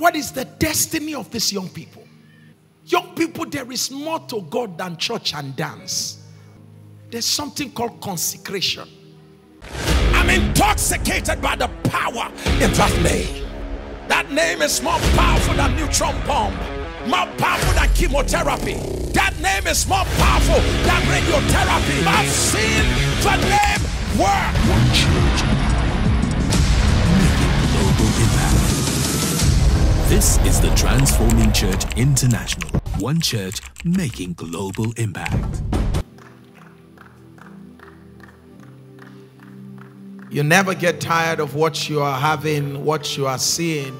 What is the destiny of these young people? Young people, there is more to God than church and dance. There's something called consecration. I'm intoxicated by the power in that name. That name is more powerful than neutron bomb, more powerful than chemotherapy. That name is more powerful than radiotherapy. I've seen the name work. This is the Transforming Church International. One church making global impact. You never get tired of what you are having, what you are seeing,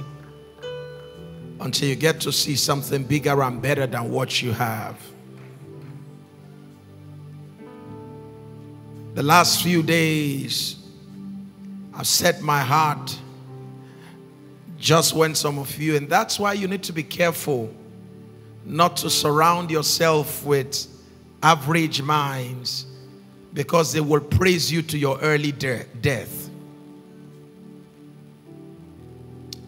until you get to see something bigger and better than what you have. The last few days, I've set my heart just when some of you, and that's why you need to be careful not to surround yourself with average minds because they will praise you to your early de- death.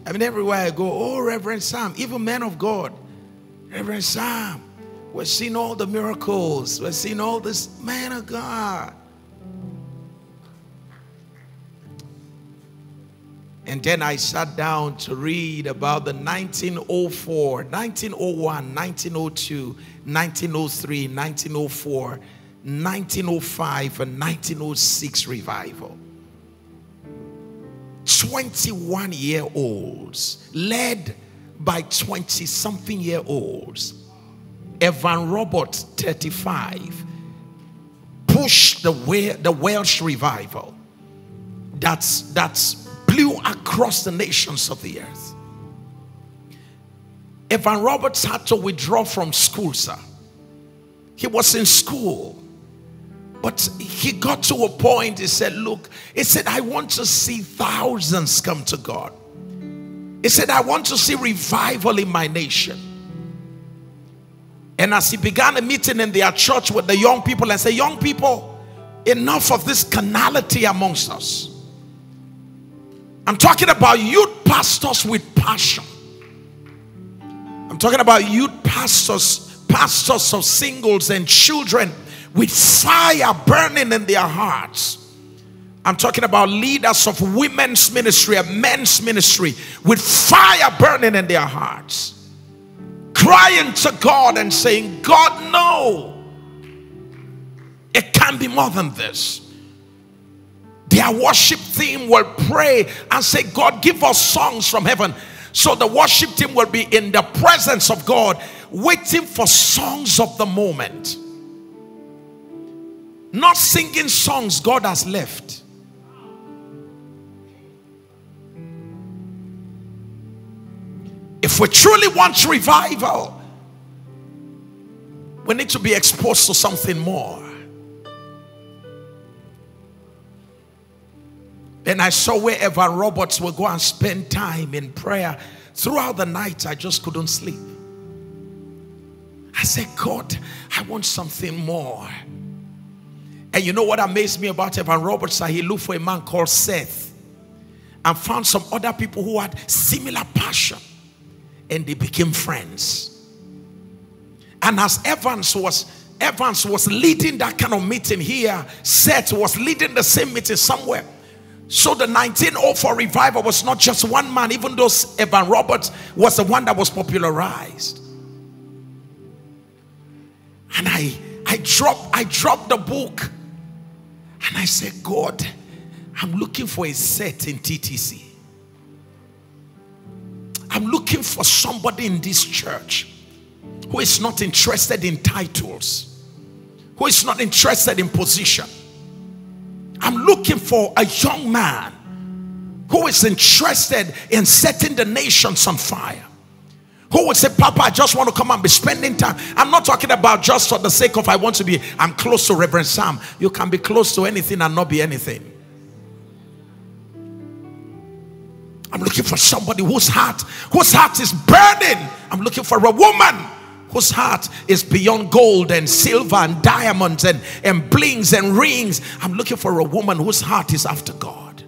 I mean, everywhere I go, oh, Reverend Sam, even men of God, Reverend Sam, we're seeing all the miracles, we're seeing all this man of God. And then I sat down to read about the 1904, 1901, 1902, 1903, 1904, 1905, and 1906 revival. 21 year olds, led by 20 something year olds. Evan Robert, 35, pushed the, the Welsh revival. That's, that's blew across the nations of the earth. Evan Roberts had to withdraw from school, sir. He was in school. But he got to a point, he said, Look, he said, I want to see thousands come to God. He said, I want to see revival in my nation. And as he began a meeting in their church with the young people and said, Young people, enough of this carnality amongst us. I'm talking about youth pastors with passion. I'm talking about youth pastors, pastors of singles and children with fire burning in their hearts. I'm talking about leaders of women's ministry and men's ministry with fire burning in their hearts, crying to God and saying, God, no, it can be more than this. Their worship team will pray and say, God, give us songs from heaven. So the worship team will be in the presence of God, waiting for songs of the moment. Not singing songs God has left. If we truly want revival, we need to be exposed to something more. Then I saw Evan Roberts will go and spend time in prayer. Throughout the night, I just couldn't sleep. I said, God, I want something more. And you know what amazed me about Evan Roberts? He looked for a man called Seth and found some other people who had similar passion. And they became friends. And as Evans was Evans was leading that kind of meeting here, Seth was leading the same meeting somewhere. So the 1904 revival was not just one man, even though Evan Roberts was the one that was popularized. And I I dropped I dropped the book and I said, God, I'm looking for a Seth in TTC. I'm looking for somebody in this church who is not interested in titles, who is not interested in position I'm looking for a young man who is interested in setting the nations on fire. Who would say, Papa, I just want to come and be spending time. I'm not talking about just for the sake of I want to be, I'm close to Reverend Sam. You can be close to anything and not be anything. I'm looking for somebody whose heart, whose heart is burning. I'm looking for a woman whose heart is beyond gold and silver and diamonds and, and blings and rings. I'm looking for a woman whose heart is after God.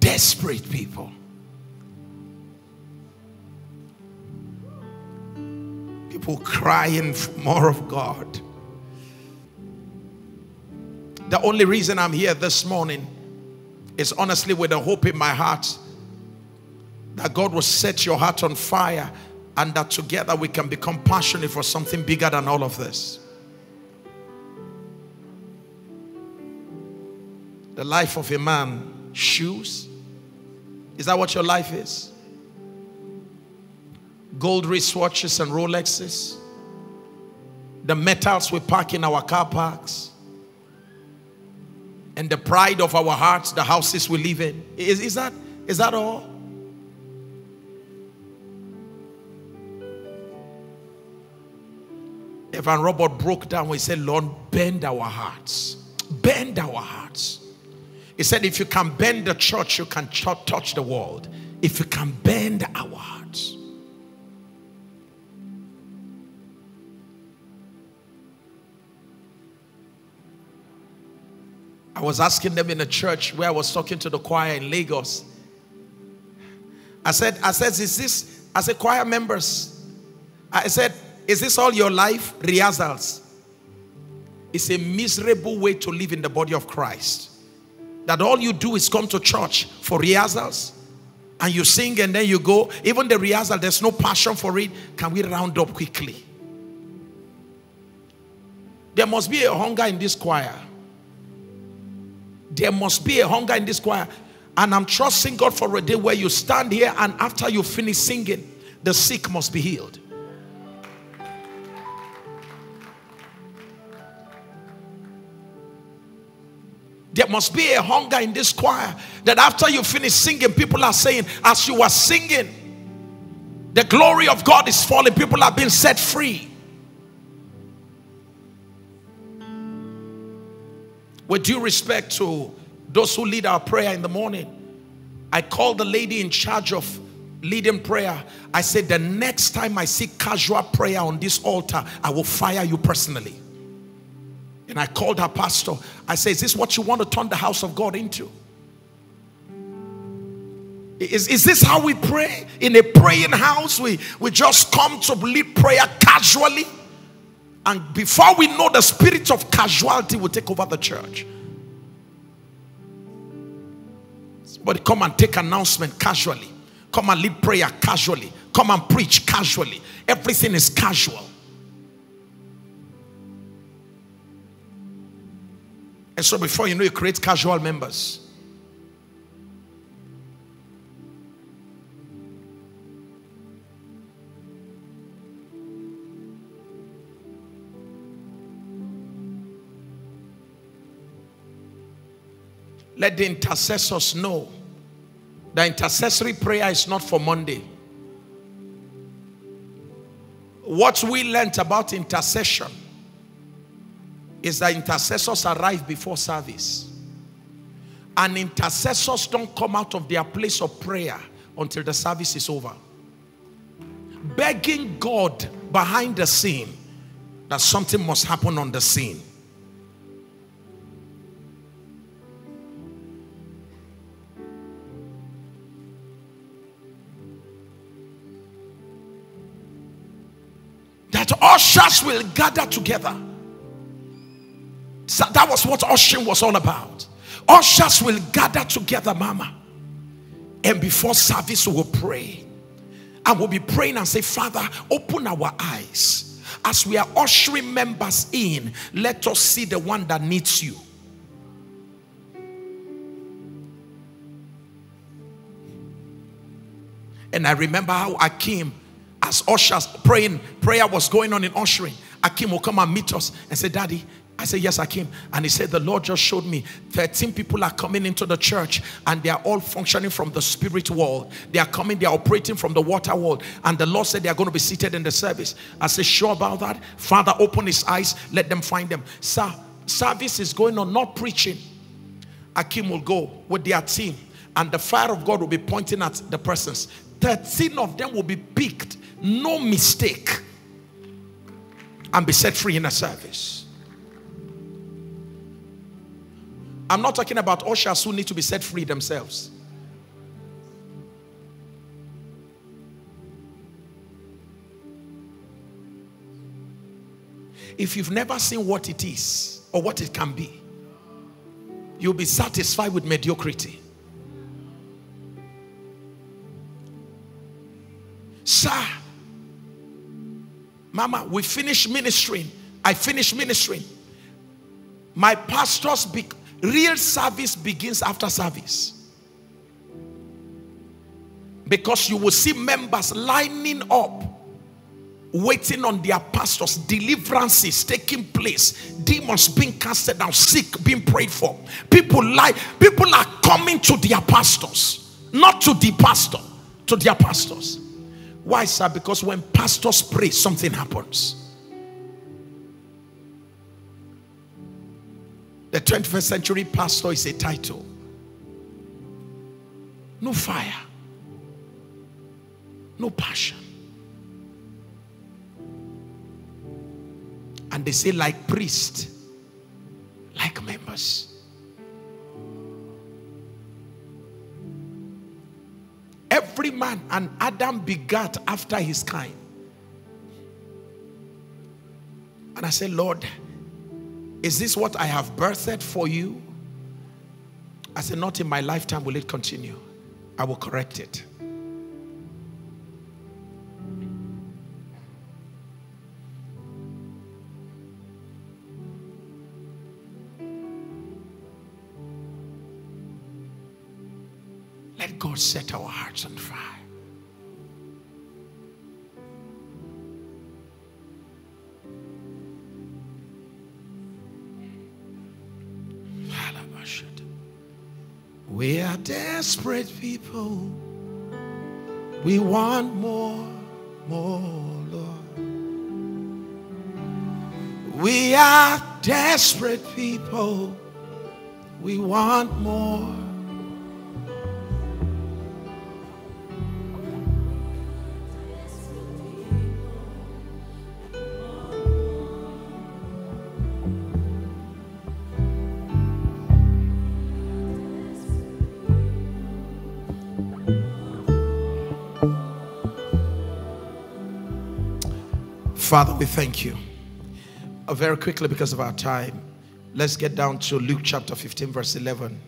Desperate people. People crying for more of God. The only reason I'm here this morning is honestly with a hope in my heart that God will set your heart on fire and that together we can become passionate for something bigger than all of this. The life of a man, shoes. Is that what your life is? Gold wristwatches and Rolexes. The metals we park in our car parks. And the pride of our hearts, the houses we live in. Is, is, that, is that all? Evan Robert broke down. We said, Lord, bend our hearts. Bend our hearts. He said, if you can bend the church, you can touch the world. If you can bend our hearts. I was asking them in a church where I was talking to the choir in Lagos. I said, I said, is this, I said, choir members, I said, is this all your life? Rehearsals. It's a miserable way to live in the body of Christ. That all you do is come to church for rehearsals and you sing and then you go. Even the rehearsal, there's no passion for it. Can we round up quickly? There must be a hunger in this choir. There must be a hunger in this choir. And I'm trusting God for a day where you stand here and after you finish singing, the sick must be healed. There must be a hunger in this choir that after you finish singing, people are saying, as you are singing, the glory of God is falling. People are being set free. With due respect to those who lead our prayer in the morning, I called the lady in charge of leading prayer. I said, the next time I see casual prayer on this altar, I will fire you personally. And I called her pastor. I said, Is this what you want to turn the house of God into? Is, is this how we pray? In a praying house, we, we just come to lead prayer casually. And before we know, the spirit of casualty will take over the church. But come and take announcement casually. Come and lead prayer casually. Come and preach casually. Everything is casual. And so before you know, you create casual members. Let the intercessors know that intercessory prayer is not for Monday. What we learned about intercession is that intercessors arrive before service. And intercessors don't come out of their place of prayer until the service is over. Begging God behind the scene that something must happen on the scene. Ushers will gather together so that was what ushering was all about. Ushers will gather together, mama. And before service, we will pray. And we'll be praying and say, Father, open our eyes. As we are ushering members in, let us see the one that needs you. And I remember how Akim, as ushers praying, prayer was going on in ushering. Akim will come and meet us and say, Daddy, I said, Yes, I came. And he said, The Lord just showed me 13 people are coming into the church and they are all functioning from the spirit world. They are coming, they are operating from the water world. And the Lord said they are going to be seated in the service. I said, Sure about that? Father, open his eyes, let them find them. Sir, service is going on, not preaching. Akim will go with their team, and the fire of God will be pointing at the persons. 13 of them will be picked, no mistake, and be set free in a service. I'm not talking about ushers who need to be set free themselves. If you've never seen what it is or what it can be, you'll be satisfied with mediocrity. Sir, Mama, we finish ministering. I finish ministering. My pastor's real service begins after service. Because you will see members lining up, waiting on their pastors, deliverances taking place, demons being casted down, sick being prayed for. People like people are coming to their pastors, not to the pastor, to their pastors. Why, sir? Because when pastors pray, something happens. The 21st century pastor is a title. No fire. No passion. And they say, like priest, like members. Every man and Adam begat after his kind. And I said, Lord, is this what I have birthed for you? I said, Not in my lifetime will it continue. I will correct it. Set our hearts on fire. We are desperate people. We want more, more, Lord. We are desperate people. We want more. Father, we thank you. Uh, very quickly, because of our time, let's get down to Luke chapter 15, verse 11.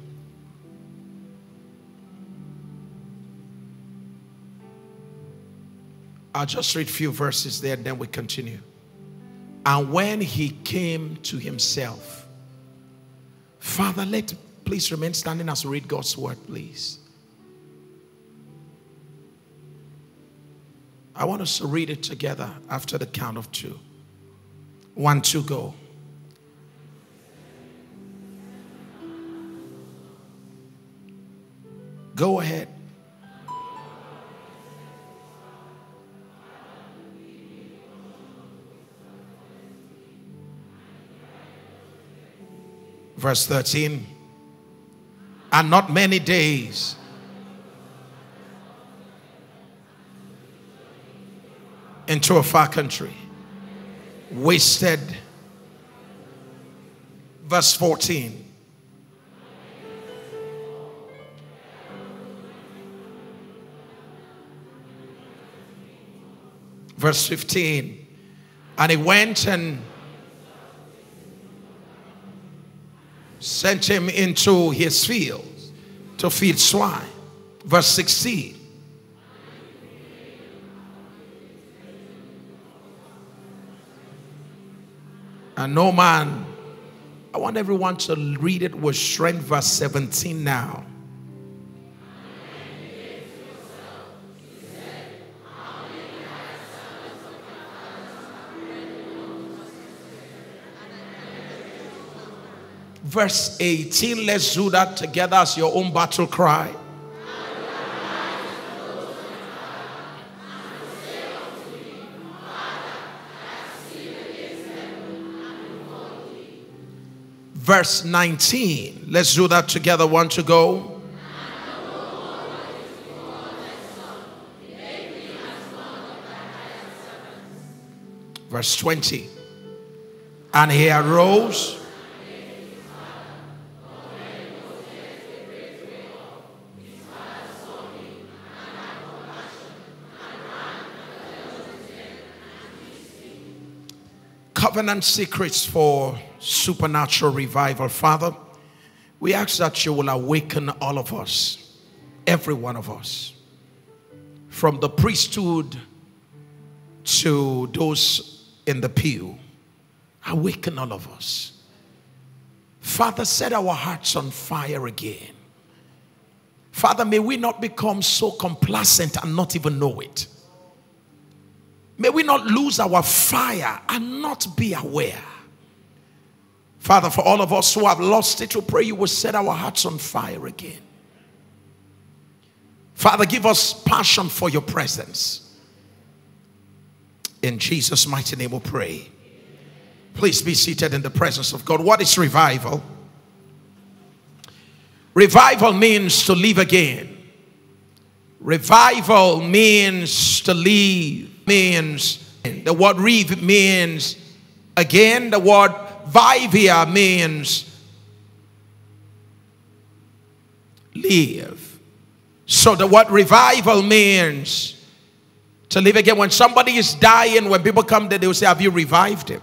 I'll just read a few verses there and then we continue. And when he came to himself, Father, let please remain standing as we read God's word, please. I want us to read it together after the count of two. One, two, go. Go ahead. Verse 13. And not many days into a far country. Wasted. Verse 14. Verse 15. And he went and sent him into his fields to feed swine. Verse 16. And no man, I want everyone to read it with strength, verse 17 now. Verse 18, let's do that together as your own battle cry. Verse 19. Let's do that together. One to go. Verse 20. And he arose. Covenant secrets for supernatural revival. Father, we ask that you will awaken all of us, every one of us, from the priesthood to those in the pew. Awaken all of us. Father, set our hearts on fire again. Father, may we not become so complacent and not even know it. May we not lose our fire and not be aware. Father, for all of us who have lost it, we pray you will set our hearts on fire again. Father, give us passion for your presence. In Jesus' mighty name we pray. Please be seated in the presence of God. What is revival? Revival means to live again. Revival means to live means, the word rev means again, the word vivia means live. So the word revival means to live again. When somebody is dying, when people come there, they will say, Have you revived him?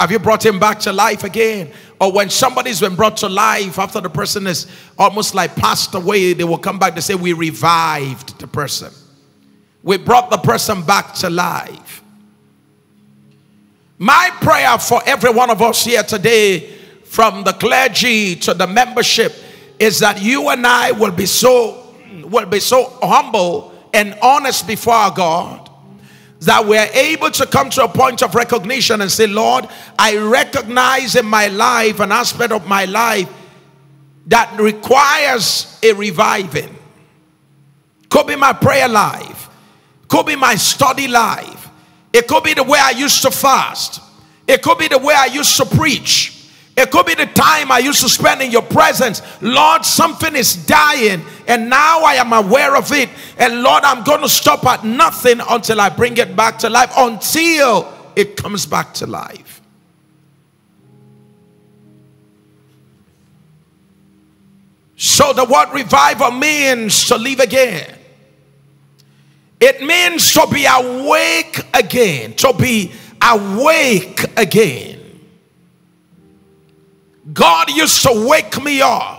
Have you brought him back to life again? Or when somebody's been brought to life after the person is almost like passed away, they will come back, to say, We revived the person. We brought the person back to life. My prayer for every one of us here today, from the clergy to the membership, is that you and I will be so will be so humble and honest before our God that we're able to come to a point of recognition and say, Lord, I recognize in my life an aspect of my life that requires a reviving. Could be my prayer life could be my study life. It could be the way I used to fast. It could be the way I used to preach. It could be the time I used to spend in your presence. Lord, something is dying, and now I am aware of it. And Lord, I'm going to stop at nothing until I bring it back to life, until it comes back to life. So, the word revival means to live again. It means to be awake again, to be awake again. God used to wake me up.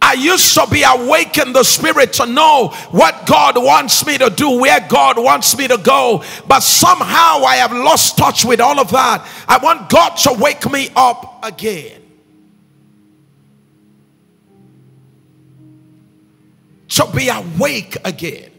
I used to be awake in the spirit to know what God wants me to do, where God wants me to go. But somehow I have lost touch with all of that. I want God to wake me up again. To be awake again.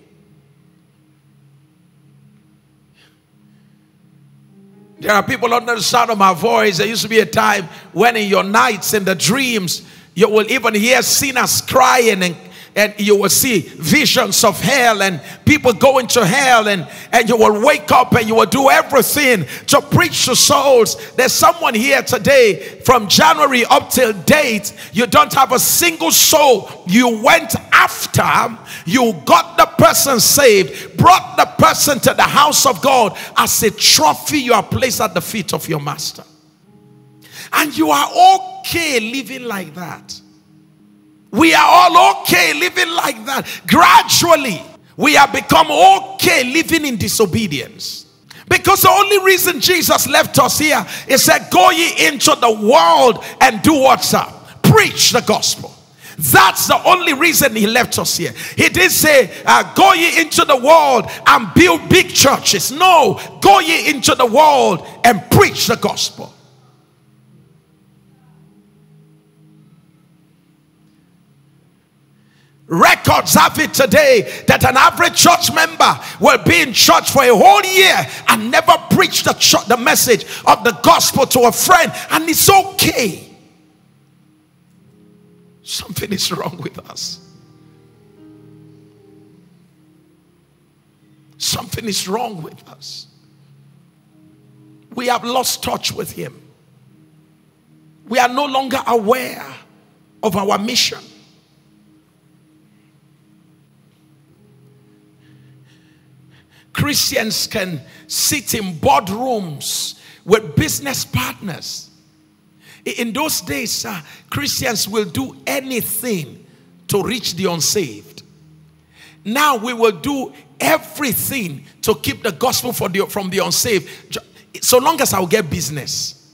There are people under the sound of my voice. There used to be a time when in your nights and the dreams, you will even hear sinners crying and and you will see visions of hell and people going to hell and, and you will wake up and you will do everything to preach to souls. There's someone here today from January up till date, you don't have a single soul you went after, you got the person saved, brought the person to the house of God as a trophy you are placed at the feet of your master. And you are okay living like that. We are all okay living like that. Gradually, we have become okay living in disobedience. Because the only reason Jesus left us here is that go ye into the world and do what's up? Preach the gospel. That's the only reason he left us here. He did say, uh, Go ye into the world and build big churches. No, go ye into the world and preach the gospel. Records have it today that an average church member will be in church for a whole year and never preach the, the message of the gospel to a friend, and it's okay. Something is wrong with us. Something is wrong with us. We have lost touch with Him. We are no longer aware of our mission. Christians can sit in boardrooms with business partners. In those days, uh, Christians will do anything to reach the unsaved. Now we will do everything to keep the gospel the, from the unsaved. so long as I'll get business.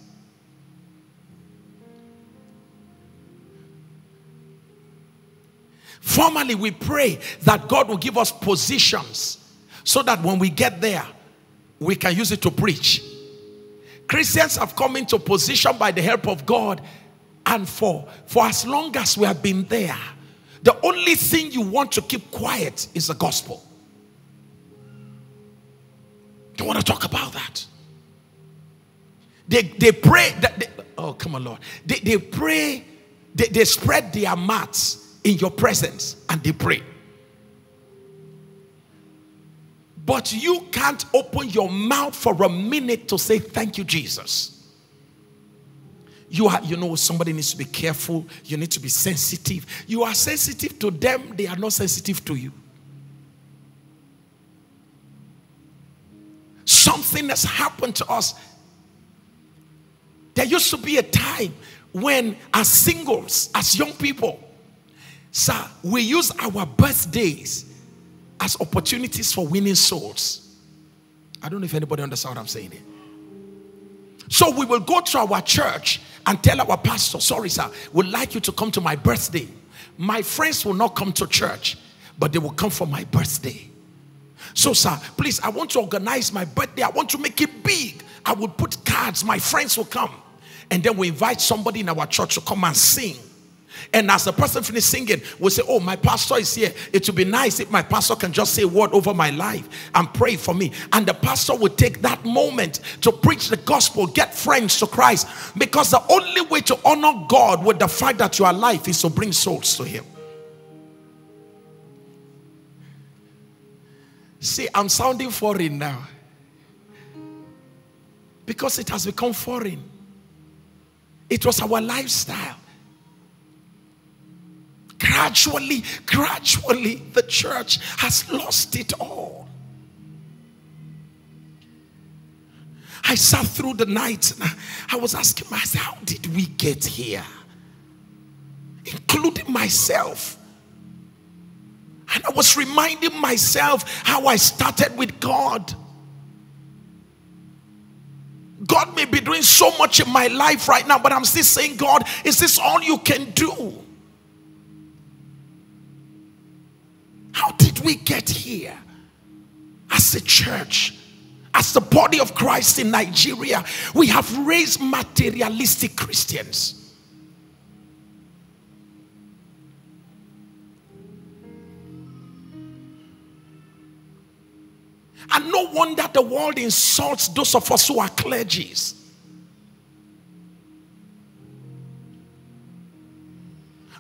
Formally, we pray that God will give us positions so that when we get there, we can use it to preach. Christians have come into position by the help of God, and for, for as long as we have been there, the only thing you want to keep quiet is the gospel. Don't want to talk about that. They, they pray that they, oh come on Lord. They, they pray, they, they spread their mats in your presence and they pray. But you can't open your mouth for a minute to say thank you, Jesus. You are, you know, somebody needs to be careful. You need to be sensitive. You are sensitive to them, they are not sensitive to you. Something has happened to us. There used to be a time when, as singles, as young people, sir, we use our birthdays as opportunities for winning souls. I don't know if anybody understands what I'm saying here. So we will go to our church and tell our pastor, sorry, sir, would like you to come to my birthday. My friends will not come to church, but they will come for my birthday. So, sir, please, I want to organize my birthday. I want to make it big. I will put cards, my friends will come. And then we invite somebody in our church to come and sing. And as the person finishes singing, we say, Oh, my pastor is here. It would be nice if my pastor can just say a word over my life and pray for me. And the pastor would take that moment to preach the gospel, get friends to Christ. Because the only way to honor God with the fact that you are alive is to bring souls to Him. See, I'm sounding foreign now. Because it has become foreign. It was our lifestyle. Gradually, gradually, the church has lost it all. I sat through the night and I was asking myself, how did we get here? Including myself. And I was reminding myself how I started with God. God may be doing so much in my life right now, but I'm still saying, God, is this all you can do? How did we get here as a church? As the body of Christ in Nigeria, we have raised materialistic Christians. And no wonder the world insults those of us who are clergies.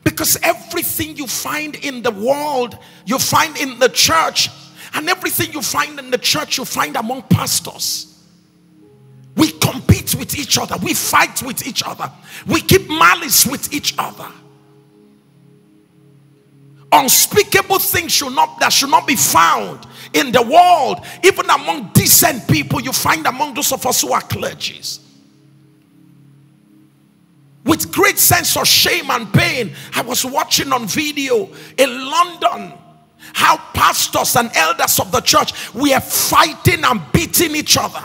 Because everything you find in the world, you find in the church, and everything you find in the church, you find among pastors. We compete with each other, we fight with each other, we keep malice with each other. Unspeakable things should not that should not be found in the world, even among decent people, you find among those of us who are clergies with great sense of shame and pain. I was watching on video in London how pastors and elders of the church we are fighting and beating each other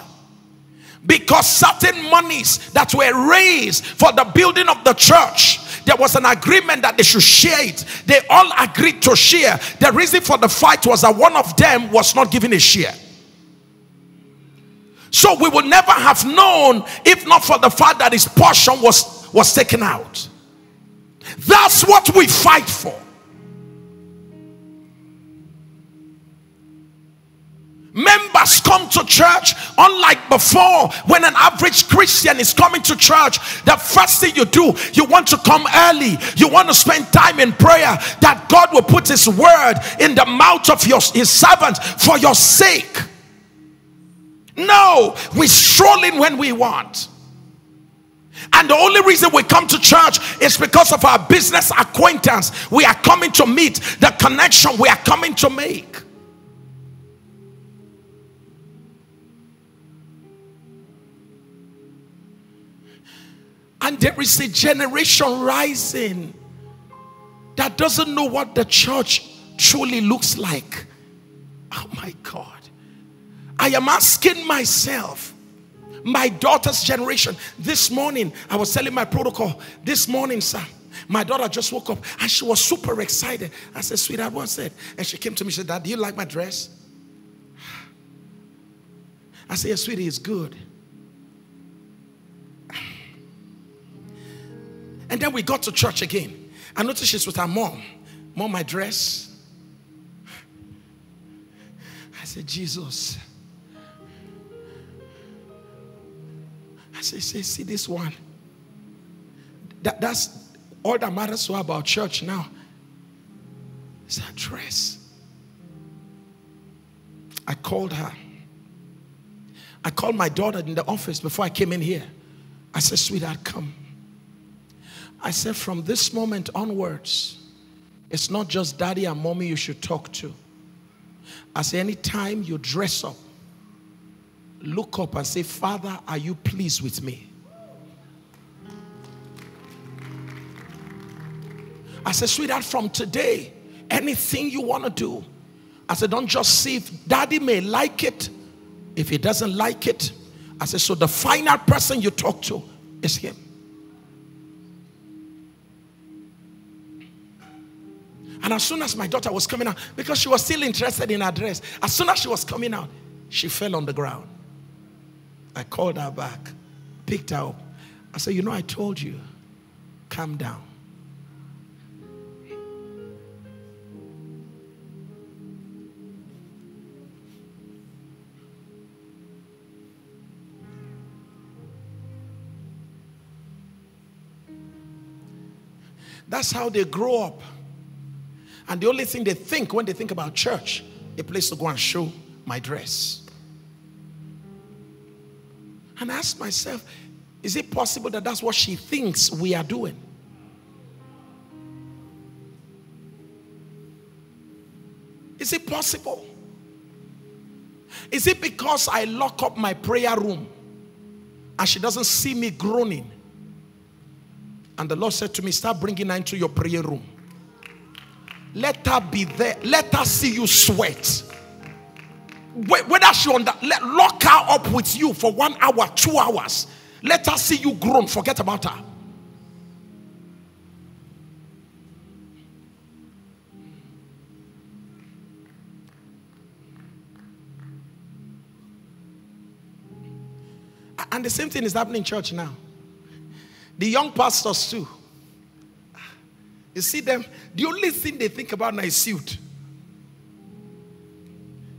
because certain monies that were raised for the building of the church there was an agreement that they should share it they all agreed to share the reason for the fight was that one of them was not given a share so we would never have known if not for the fact that his portion was was taken out. That's what we fight for. Members come to church unlike before. When an average Christian is coming to church, the first thing you do, you want to come early. You want to spend time in prayer that God will put His word in the mouth of your, His servants for your sake. No, we stroll in when we want. And the only reason we come to church is because of our business acquaintance. We are coming to meet the connection we are coming to make. And there is a generation rising that doesn't know what the church truly looks like. Oh my God. I am asking myself My daughter's generation. This morning, I was telling my protocol, this morning, sir, my daughter just woke up and she was super excited. I said, sweetheart, what's it? And she came to me, she said, Dad, do you like my dress? I said, yes, sweetie, it's good. And then we got to church again. I noticed she's with her mom. Mom, my dress. I said, Jesus. I say, see, see this one. That, that's all that matters so about church now. It's her dress. I called her. I called my daughter in the office before I came in here. I said, sweetheart, come. I said, from this moment onwards, it's not just daddy and mommy you should talk to. I say, anytime you dress up, look up and say, Father, are you pleased with me? I said, sweetheart, from today, anything you want to do, I said, don't just see if daddy may like it. If he doesn't like it, I said, so the final person you talk to is him. And as soon as my daughter was coming out, because she was still interested in her dress, as soon as she was coming out, she fell on the ground. I called her back, picked her up. I said, You know, I told you, calm down. That's how they grow up. And the only thing they think when they think about church, a place to go and show my dress. And I myself, is it possible that that's what she thinks we are doing? Is it possible? Is it because I lock up my prayer room and she doesn't see me groaning? And the Lord said to me, Start bringing her into your prayer room. Let her be there. Let her see you sweat. Whether she under, let, lock her up with you for one hour, two hours. Let her see you groan. Forget about her. And the same thing is happening in church now. The young pastors too. You see them, the only thing they think about now is suit.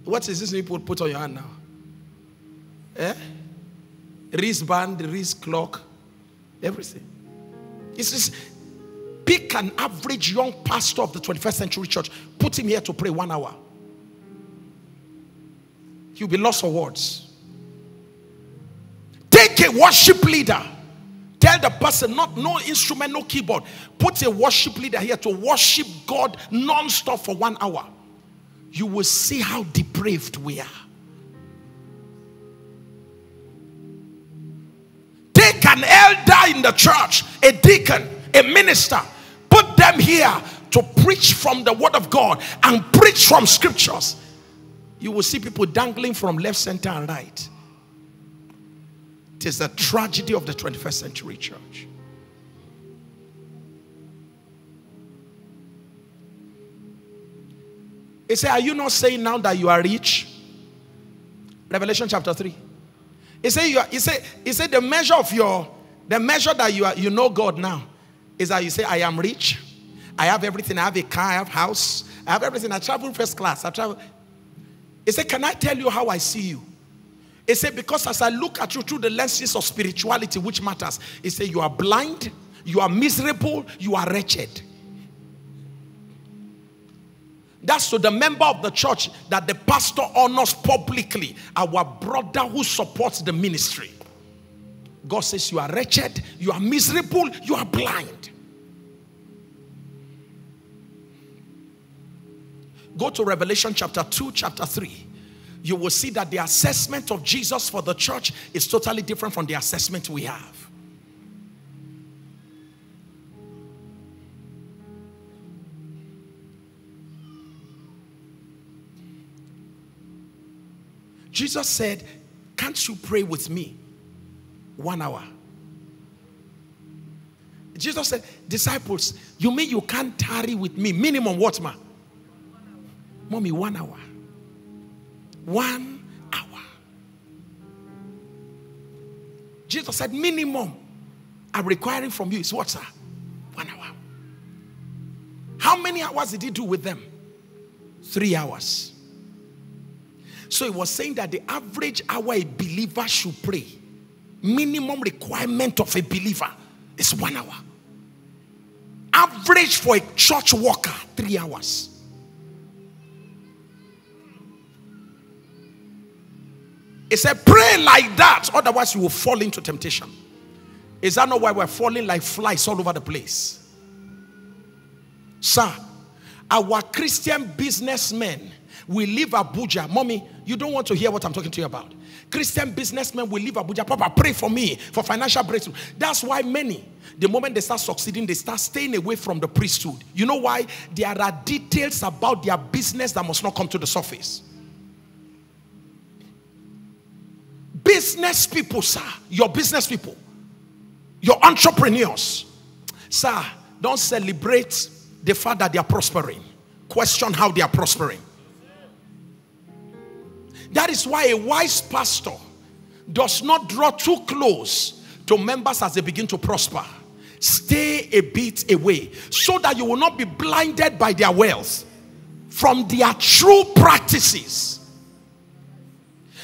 What is this people put on your hand now? Eh? Wristband, wrist clock, everything. It's just pick an average young pastor of the 21st century church, put him here to pray one hour. He'll be lost for words. Take a worship leader Tell the person, not no instrument, no keyboard. Put a worship leader here to worship God non-stop for one hour. You will see how depraved we are. Take an elder in the church, a deacon, a minister, put them here to preach from the word of God and preach from scriptures. You will see people dangling from left, center, and right. It is the tragedy of the 21st century church. He said, Are you not saying now that you are rich? Revelation chapter 3. He said, you are, he said, he said the measure of your the measure that you are you know God now is that you say, I am rich, I have everything, I have a car, I have house, I have everything. I travel first class. I travel. He said, Can I tell you how I see you? He said, Because as I look at you through the lenses of spirituality, which matters, he said, You are blind, you are miserable, you are wretched. That's to the member of the church that the pastor honors publicly, our brother who supports the ministry. God says, You are wretched, you are miserable, you are blind. Go to Revelation chapter 2, chapter 3 you will see that the assessment of Jesus for the church is totally different from the assessment we have. Jesus said, Can't you pray with me? One hour. Jesus said, Disciples, you mean you can't tarry with me? Minimum what, ma? Mommy, one hour. One hour. Jesus said, Minimum I'm requiring from you is what, sir? One hour. How many hours did he do with them? Three hours. So he was saying that the average hour a believer should pray, minimum requirement of a believer is one hour. Average for a church worker, three hours. He said, pray like that, otherwise you will fall into temptation. Is that not why we're falling like flies all over the place? Sir, our Christian businessmen will leave Abuja. Mommy, you don't want to hear what I'm talking to you about. Christian businessmen will leave Abuja. Papa, pray for me for financial breakthrough. That's why many, the moment they start succeeding, they start staying away from the priesthood. You know why? There are details about their business that must not come to the surface. Business people, sir, your business people, your entrepreneurs, sir, don't celebrate the fact that they are prospering. Question how they are prospering. That is why a wise pastor does not draw too close to members as they begin to prosper. Stay a bit away so that you will not be blinded by their wealth from their true practices.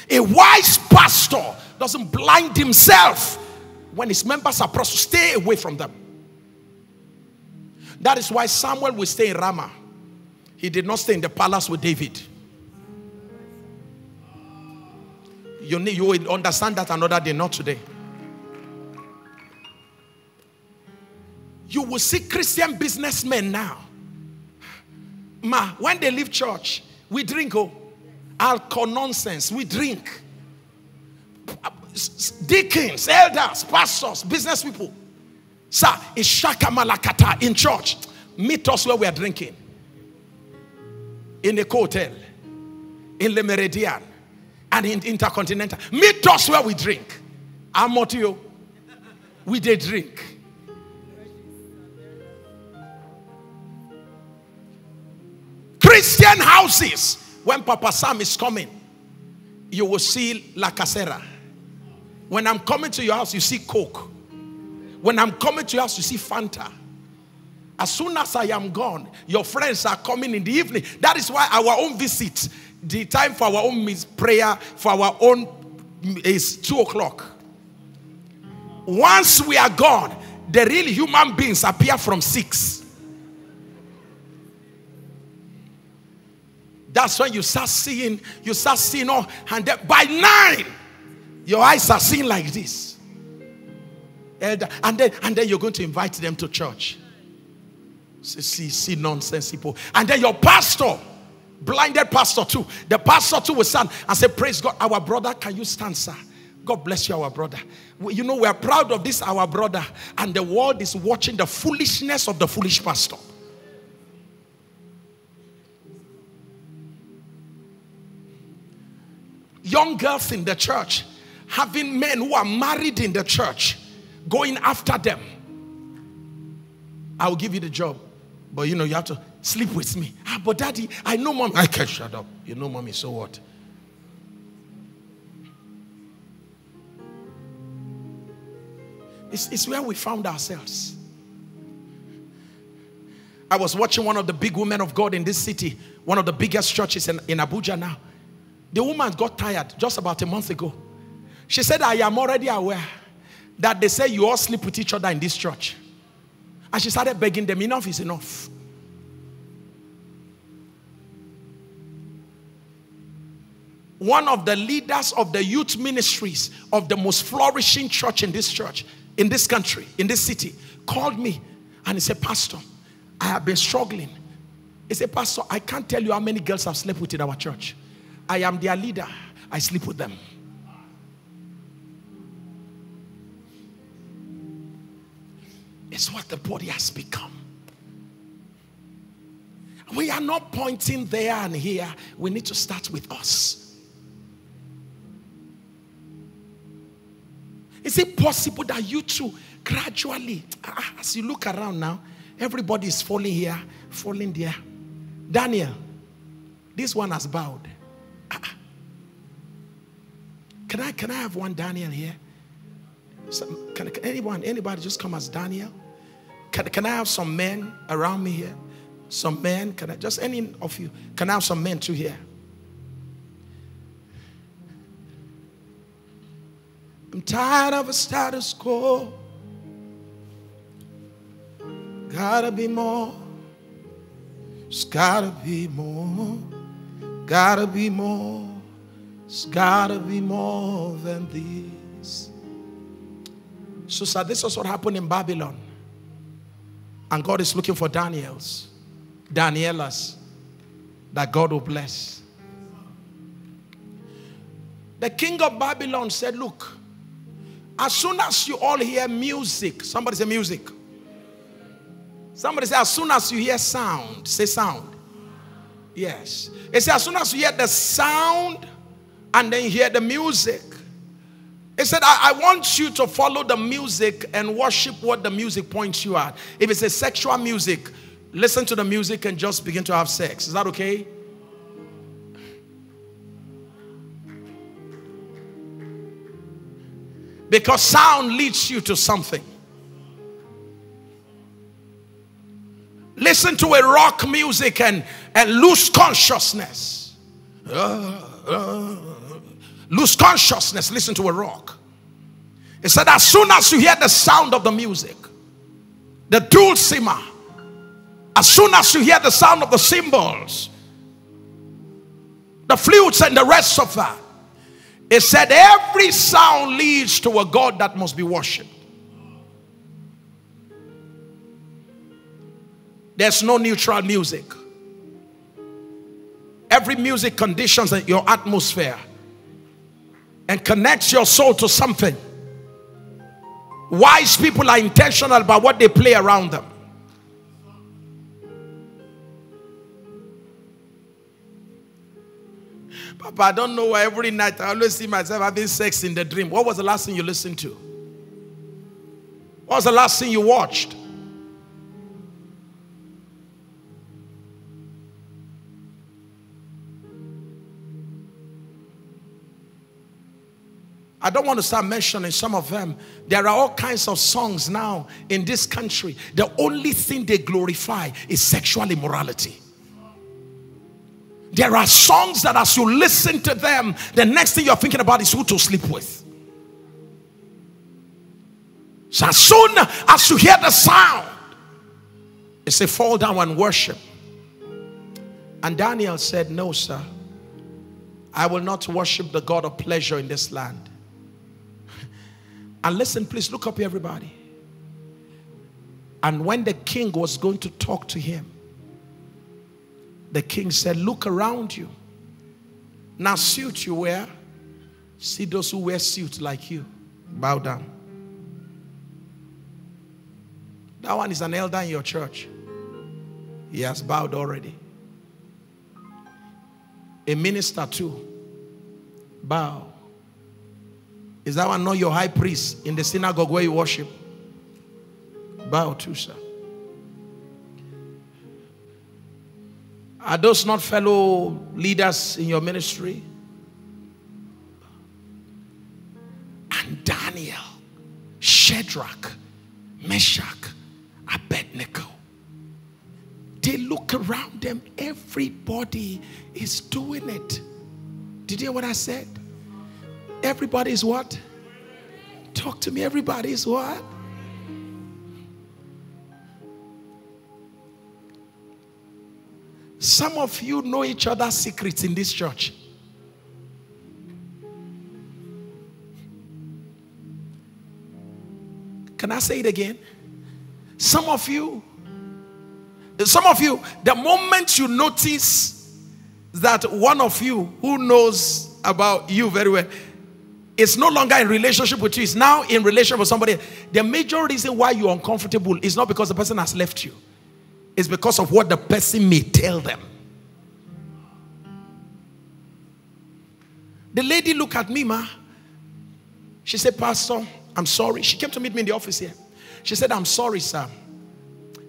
A wise pastor doesn't blind himself when his members are prosperous. Stay away from them. That is why Samuel will stay in Ramah. He did not stay in the palace with David. You need you will understand that another day, not today. You will see Christian businessmen now. Ma, when they leave church, we drink oh, alcohol nonsense. We drink. Deacons, elders, pastors, business people. Sir, it's Shaka Malakata in church. Meet us where we are drinking. In the hotel, in Le Meridien, and in Intercontinental. Meet us where we drink. Amotio, we did drink. Christian houses, when Papa Sam is coming, you will see La Casera. When I'm coming to your house, you see Coke. When I'm coming to your house, you see Fanta. As soon as I am gone, your friends are coming in the evening. That is why our own visit, the time for our own prayer, for our own is two o'clock. Once we are gone, the real human beings appear from six. That's when you start seeing, you start seeing, all, and then by nine, your eyes are seeing like this. And then, and then you're going to invite them to church. See, see, see nonsense people. And then your pastor, blinded pastor too. The pastor too will stand and say, Praise God. Our brother, can you stand, sir? God bless you, our brother. You know, we are proud of this, our brother. And the world is watching the foolishness of the foolish pastor. Young girls in the church having men who are married in the church going after them. I will give you the job. But you know, you have to sleep with me. Ah, but daddy, I know mommy. I can't shut up. You know mommy, so what? It's, it's where we found ourselves. I was watching one of the big women of God in this city, one of the biggest churches in, in Abuja now. The woman got tired just about a month ago. She said, I am already aware that they say you all sleep with each other in this church. And she started begging them, enough is enough. One of the leaders of the youth ministries of the most flourishing church in this church, in this country, in this city, called me and he said, Pastor, I have been struggling. He said, Pastor, I can't tell you how many girls I've slept with in our church. I am their leader. I sleep with them. It's what the body has become. We are not pointing there and here. We need to start with us. Is it possible that you too gradually, ah, as you look around now, everybody is falling here, falling there? Daniel, this one has bowed. Ah, ah. Can I can I have one Daniel here? Some, can, can anyone anybody just come as Daniel? Can, can I have some men around me here? Some men? Can I just any of you? Can I have some men too here? I'm tired of a status quo. Gotta be more. It's gotta be more. Gotta be more. It's gotta be more than this. So, sir, this is what happened in Babylon. And God is looking for Daniels, Danielas, that God will bless. The king of Babylon said, Look, as soon as you all hear music, somebody say music. Somebody say, as soon as you hear sound, say sound. Yes. It says, as soon as you hear the sound and then hear the music, it said, I, I, want you to follow the music and worship what the music points you at. If it's a sexual music, listen to the music and just begin to have sex. Is that okay? Because sound leads you to something. Listen to a rock music and, and lose consciousness. Uh, uh, lose consciousness. Listen to a rock. He said, as soon as you hear the sound of the music, the dulcimer, as soon as you hear the sound of the cymbals, the flutes, and the rest of that, it said every sound leads to a God that must be worshipped. There's no neutral music. Every music conditions your atmosphere and connects your soul to something. Wise people are intentional about what they play around them. Papa, I don't know why every night I always see myself having sex in the dream. What was the last thing you listened to? What was the last thing you watched? I don't want to start mentioning some of them. There are all kinds of songs now in this country. The only thing they glorify is sexual immorality. There are songs that as you listen to them, the next thing you're thinking about is who to sleep with. So as soon as you hear the sound, they a fall down and worship. And Daniel said, No, sir. I will not worship the God of pleasure in this land. And listen, please look up, everybody. And when the king was going to talk to him, the king said, Look around you. Now, suit you wear. See those who wear suits like you. Bow down. That one is an elder in your church. He has bowed already. A minister too. Bow. Is that one not your high priest in the synagogue where you worship? Bow too, sir. Are those not fellow leaders in your ministry? And Daniel, Shadrach, Meshach, Abednego. They look around them, everybody is doing it. Did you hear what I said? Everybody is what? Talk to me. Everybody is what? Some of you know each other's secrets in this church. Can I say it again? Some of you, some of you, the moment you notice that one of you who knows about you very well is no longer in relationship with you, it's now in relationship with somebody. The major reason why you're uncomfortable is not because the person has left you It's because of what the person may tell them. The lady looked at me, ma. She said, Pastor, I'm sorry. She came to meet me in the office here. She said, I'm sorry, sir.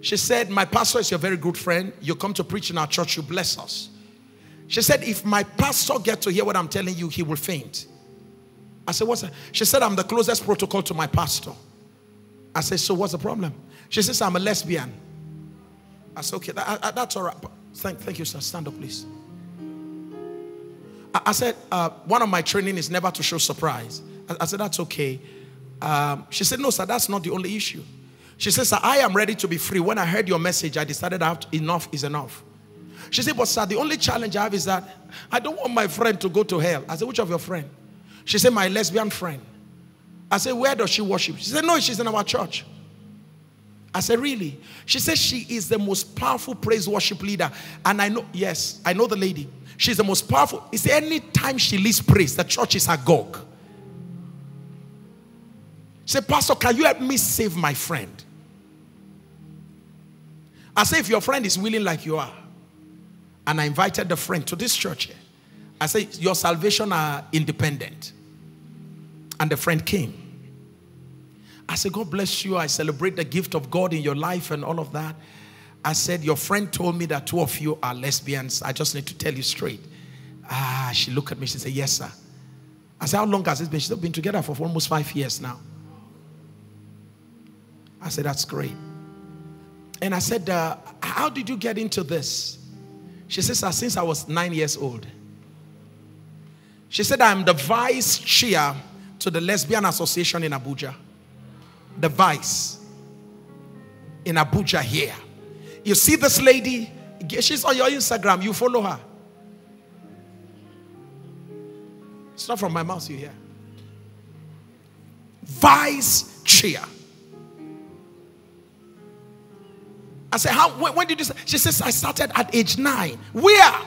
She said, My pastor is your very good friend. You come to preach in our church, you bless us. She said, If my pastor get to hear what I'm telling you, he will faint. I said, What's that? She said, I'm the closest protocol to my pastor. I said, So what's the problem? She says, I'm a lesbian. I said, Okay, that, that's all right. Thank, thank you, sir. Stand up, please. I, I said, uh, One of my training is never to show surprise. I, I said, That's okay. Um, she said, No, sir, that's not the only issue. She says, Sir, I am ready to be free. When I heard your message, I decided out enough is enough. She said, But sir, the only challenge I have is that I don't want my friend to go to hell. I said, Which of your friend? She said, My lesbian friend. I said, Where does she worship? She said, No, she's in our church. I said, Really? She said, She is the most powerful praise worship leader. And I know, yes, I know the lady. She's the most powerful. It's any time she leads praise, the church is agog. Say, Pastor, can you help me save my friend? I say, if your friend is willing like you are, and I invited the friend to this church I say, your salvation are independent. And the friend came. I said, God bless you. I celebrate the gift of God in your life and all of that. I said, Your friend told me that two of you are lesbians. I just need to tell you straight. Ah, she looked at me. She said, Yes, sir. I said, How long has this been? She's been together for almost five years now. I said, That's great. And I said, uh, How did you get into this? She says, Since I was nine years old. She said, I'm the vice chair to the Lesbian Association in Abuja. The vice in Abuja here. You see this lady, she's on your Instagram, you follow her. It's not from my mouth, you hear. Vice chair. I said, How when, when did you? She says, I started at age nine. Where?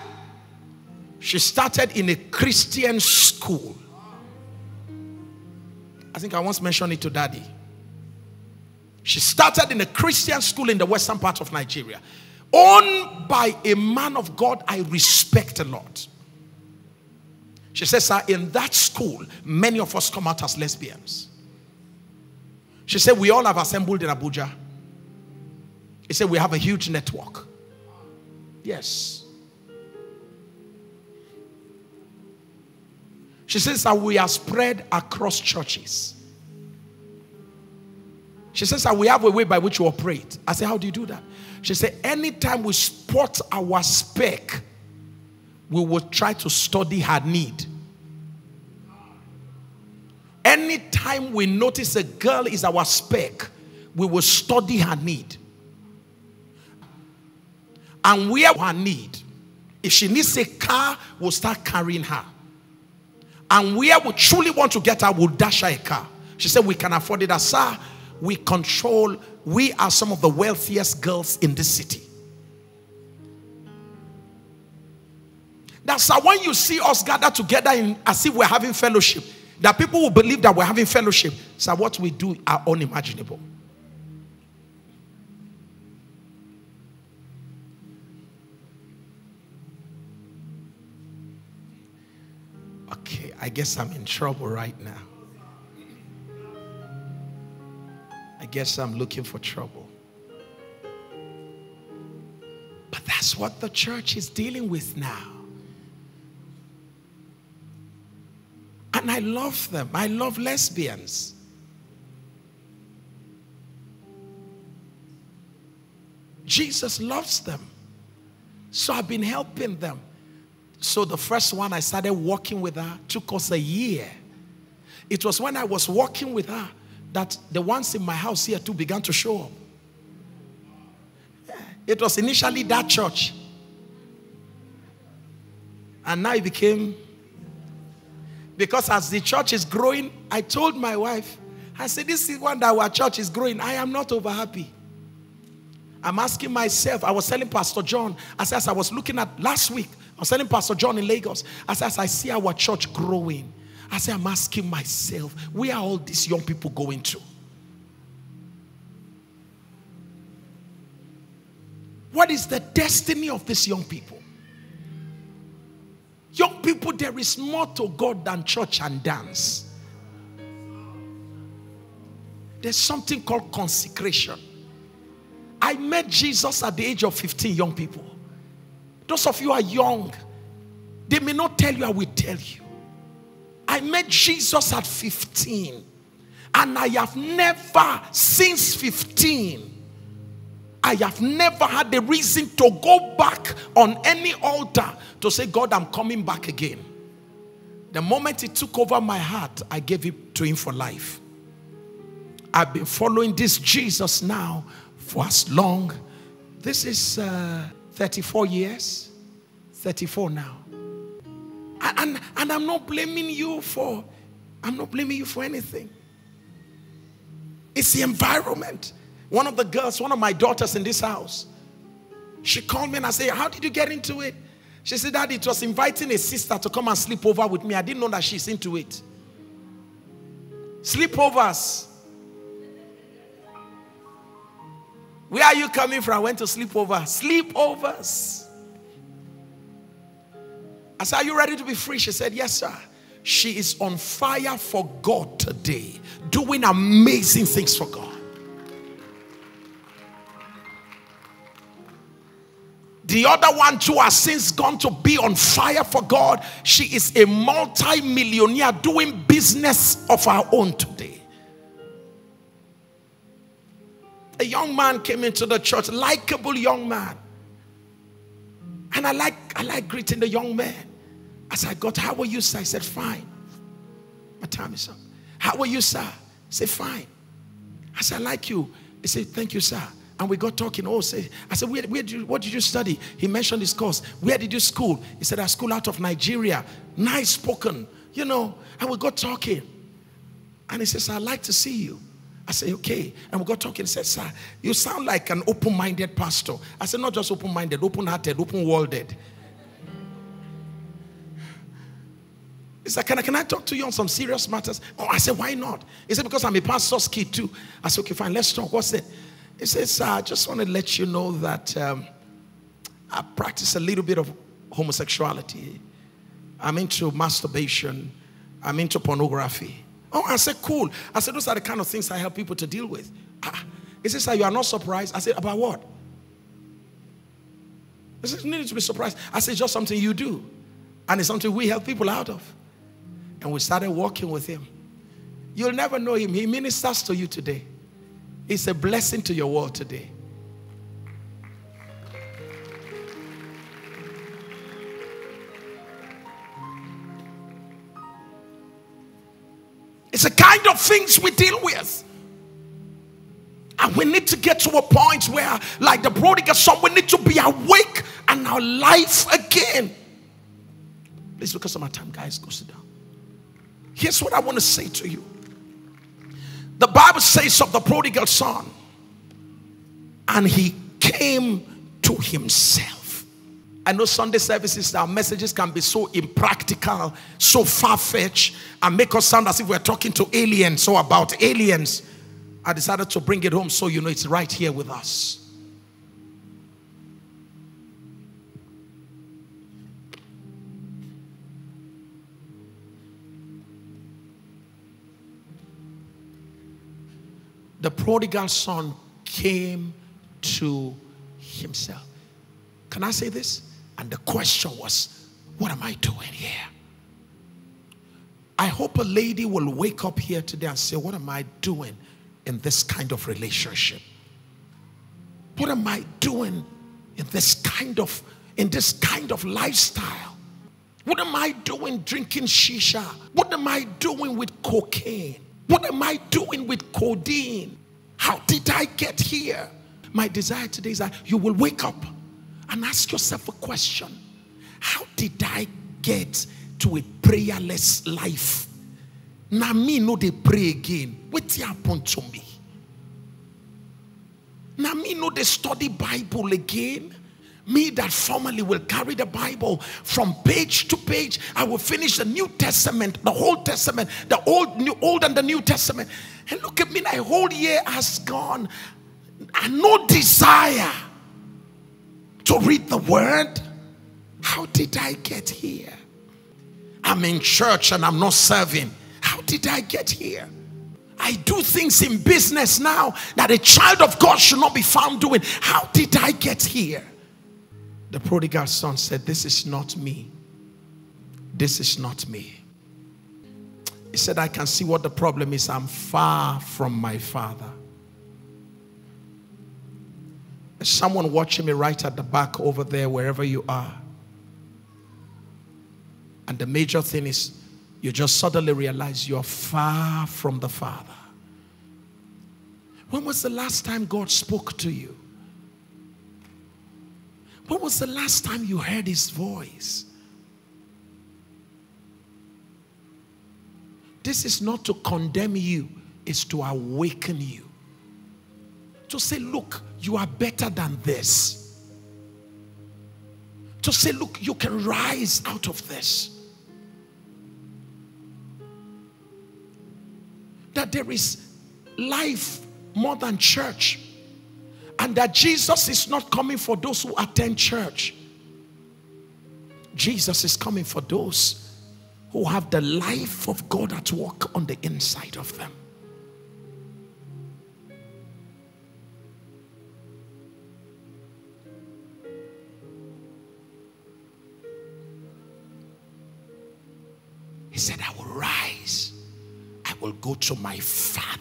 She started in a Christian school. I think I once mentioned it to daddy. She started in a Christian school in the western part of Nigeria, owned by a man of God I respect a lot. She says, Sir, in that school, many of us come out as lesbians. She said, We all have assembled in Abuja. He said, We have a huge network. Yes. She says that we are spread across churches. She says that we have a way by which we operate. I say, How do you do that? She said, Anytime we spot our speck, we will try to study her need. Anytime we notice a girl is our speck, we will study her need and where her need. If she needs a car, we'll start carrying her. And where we truly want to get her, we'll dash her a car. She said, We can afford it. As sir, we control, we are some of the wealthiest girls in this city. That's how when you see us gather together in, as if we're having fellowship, that people will believe that we're having fellowship. So what we do are unimaginable. I guess I'm in trouble right now. I guess I'm looking for trouble. But that's what the church is dealing with now. And I love them. I love lesbians. Jesus loves them. So I've been helping them. So the first one I started walking with her took us a year. It was when I was walking with her that the ones in my house here too began to show up. It was initially that church. And now it became because as the church is growing, I told my wife, I said, This is one that our church is growing. I am not over happy. I'm asking myself, I was telling Pastor John, as, I was looking at last week, was telling Pastor John in Lagos, as, as I see our church growing, I say, I'm asking myself, where are all these young people going to? What is the destiny of these young people? Young people, there is more to God than church and dance. There's something called consecration. I met Jesus at the age of 15, young people. Those of you are young, they may not tell you, I will tell you. I met Jesus at 15, and I have never, since 15, I have never had the reason to go back on any altar to say, God, I'm coming back again. The moment He took over my heart, I gave it to Him for life. I've been following this Jesus now for as long. This is uh, 34 years. 34 now. And, and I'm not blaming you for, I'm not blaming you for anything. It's the environment. One of the girls, one of my daughters in this house, she called me and I said, How did you get into it? She said that it was inviting a sister to come and sleep over with me. I didn't know that she's into it. Sleepovers. Where are you coming from? I went to sleepover. Sleepovers. I said, Are you ready to be free? She said, Yes, sir. She is on fire for God today, doing amazing things for God. The other one too has since gone to be on fire for God. She is a multi-millionaire doing business of her own today. A young man came into the church, likable young man. And I like I like greeting the young man. As I got, how are you, sir? I said, fine. My time is up. How are you, sir? I said, fine. I said, I like you. He said, thank you, sir. And we got talking. Oh, say, I said, where, where did you, what did you study? He mentioned his course. Where did you school? He said, I school out of Nigeria. Nice spoken, you know. And we got talking. And he says, I'd like to see you. I said, okay. And we got talking. He said, sir, you sound like an open-minded pastor. I said, not just open-minded, open-hearted, open-worlded. He said, can I, can I talk to you on some serious matters? Oh, I said, why not? He said, because I'm a pastor's kid too. I said, okay, fine, let's talk. What's it? He said, sir, I just want to let you know that um, I practice a little bit of homosexuality. I'm into masturbation. I'm into pornography. Oh, I said, cool. I said, those are the kind of things I help people to deal with. Ah, he says, you are not surprised? I said, about what? He says, you need to be surprised. I said, just something you do. And it's something we help people out of. And we started working with him. You'll never know him. He ministers to you today. It's a blessing to your world today. It's the kind of things we deal with. And we need to get to a point where, like the prodigal son, we need to be awake and our life again. Please, because of my time, guys, go sit down. Here's what I want to say to you the Bible says of the prodigal son, and he came to himself. I know Sunday services, our messages can be so impractical, so far fetched, and make us sound as if we're talking to aliens or about aliens. I decided to bring it home so you know it's right here with us. the prodigal son came to himself. Can I say this? And the question was, what am I doing here? I hope a lady will wake up here today and say, what am I doing in this kind of relationship? What am I doing in this kind of in this kind of lifestyle? What am I doing drinking shisha? What am I doing with cocaine? What am I doing with codeine? How did I get here? My desire today is that you will wake up and ask yourself a question How did I get to a prayerless life? Now, me know they pray again. What happened to me? Now, me know they study Bible again. Me that formerly will carry the Bible from page to page. I will finish the New Testament, the whole Testament, the old, new, old and the New Testament. And look at me, my whole year has gone. And no desire to read the word. How did I get here? I'm in church and I'm not serving. How did I get here? I do things in business now that a child of God should not be found doing. How did I get here? The prodigal son said, This is not me. This is not me. He said, I can see what the problem is. I'm far from my father. Someone watching me right at the back over there, wherever you are. And the major thing is, you just suddenly realize you're far from the Father. When was the last time God spoke to you? When was the last time you heard His voice? This is not to condemn you, it's to awaken you. To say, look, you are better than this. To say, look, you can rise out of this. That there is life more than church. And that Jesus is not coming for those who attend church. Jesus is coming for those who have the life of God at work on the inside of them. He said, I will rise, I will go to my father.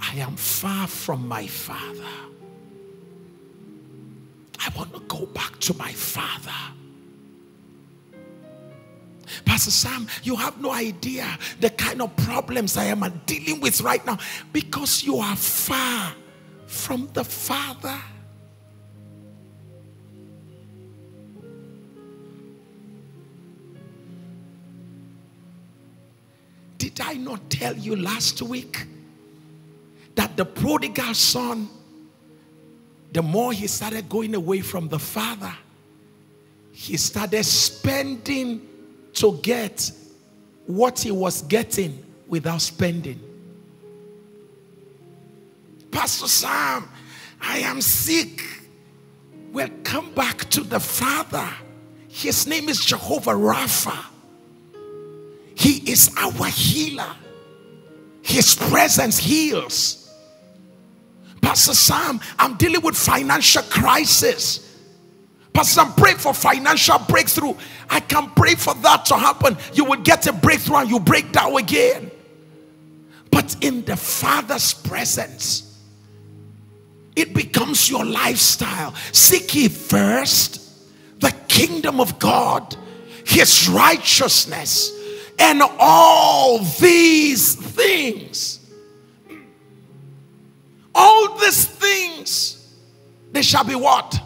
I am far from my father. I want to go back to my father. Pastor Sam, you have no idea the kind of problems I am dealing with right now because you are far from the Father. Did I not tell you last week that the prodigal son the more he started going away from the Father, he started spending to get what he was getting without spending. Pastor Sam, I am sick. Well, come back to the Father. His name is Jehovah Rapha. He is our healer. His presence heals. Pastor Sam, I'm dealing with financial crisis. Pastor, I'm praying for financial breakthrough. I can pray for that to happen. You will get a breakthrough and you break down again. But in the Father's presence, it becomes your lifestyle. Seek ye first the kingdom of God, his righteousness, and all these things all these things, they shall be what?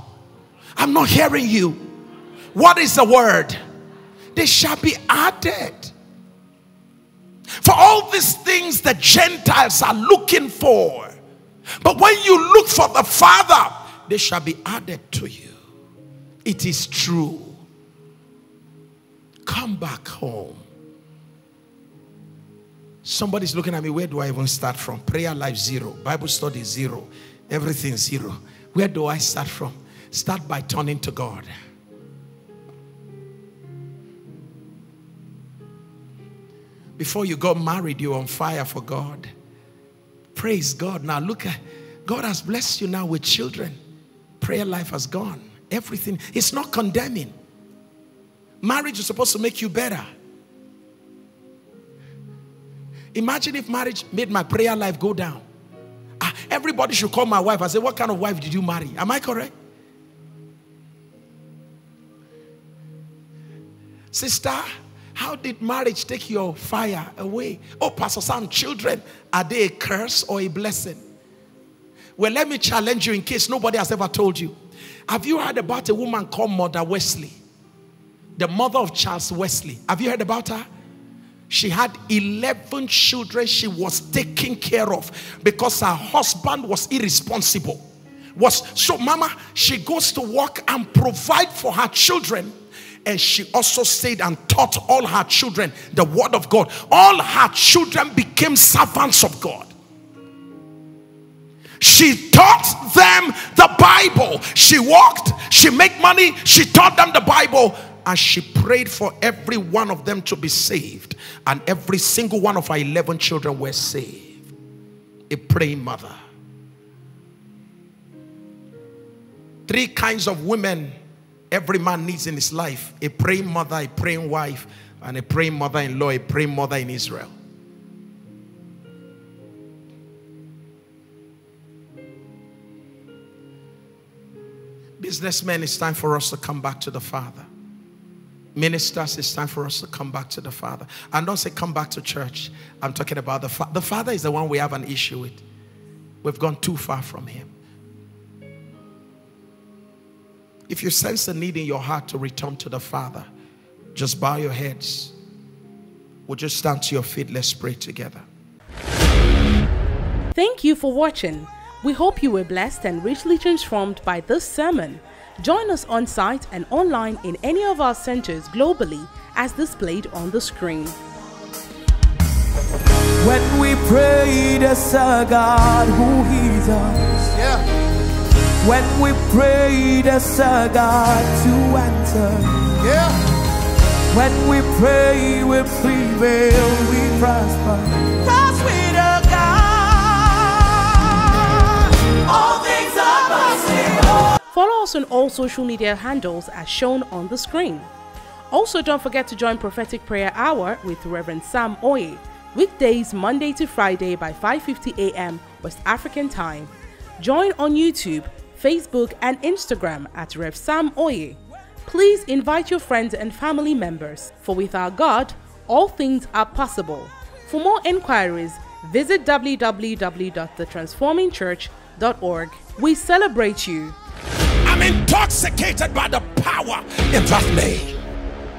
I'm not hearing you. What is the word? They shall be added. For all these things the Gentiles are looking for. But when you look for the Father, they shall be added to you. It is true. Come back home. Somebody's looking at me, where do I even start from? Prayer life zero, Bible study zero, everything zero. Where do I start from? Start by turning to God. Before you got married, you were on fire for God. Praise God. Now look at God has blessed you now with children. Prayer life has gone. Everything. It's not condemning. Marriage is supposed to make you better. Imagine if marriage made my prayer life go down. Ah, everybody should call my wife and say, What kind of wife did you marry? Am I correct? Sister, how did marriage take your fire away? Oh, Pastor Sam, children, are they a curse or a blessing? Well, let me challenge you in case nobody has ever told you. Have you heard about a woman called Mother Wesley? The mother of Charles Wesley. Have you heard about her? She had 11 children she was taking care of because her husband was irresponsible. Was so mama, she goes to work and provide for her children. And she also said and taught all her children the word of God. All her children became servants of God. She taught them the Bible. She walked, she make money, she taught them the Bible, and she prayed for every one of them to be saved. And every single one of her 11 children were saved. A praying mother. Three kinds of women every man needs in his life a praying mother, a praying wife, and a praying mother in law, a praying mother in Israel. Businessmen, it's time for us to come back to the Father. Ministers, it's time for us to come back to the Father. And don't say come back to church. I'm talking about the Father. The Father is the one we have an issue with. We've gone too far from Him. If you sense the need in your heart to return to the Father, just bow your heads. We'll just stand to your feet. Let's pray together. Thank you for watching. We hope you were blessed and richly transformed by this sermon. Join us on site and online in any of our centers globally as displayed on the screen. When we pray, there's a God who hears us. Yeah. When we pray, there's a God to answer. Yeah. When we pray, we prevail, we prosper. Follow us on all social media handles as shown on the screen. Also, don't forget to join Prophetic Prayer Hour with Reverend Sam Oye, weekdays Monday to Friday by 5:50 a.m. West African Time. Join on YouTube, Facebook, and Instagram at Rev Sam Oye. Please invite your friends and family members, for with our God, all things are possible. For more inquiries, visit www.thetransformingchurch.org. We celebrate you. I'm intoxicated by the power in that name.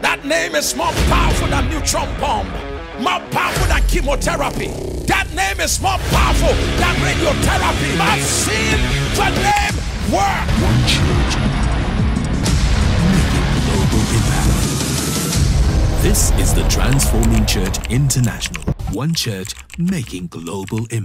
That name is more powerful than neutron bomb, more powerful than chemotherapy. That name is more powerful than radiotherapy. I've seen the name work. One church. This is the Transforming Church International. One church making global impact.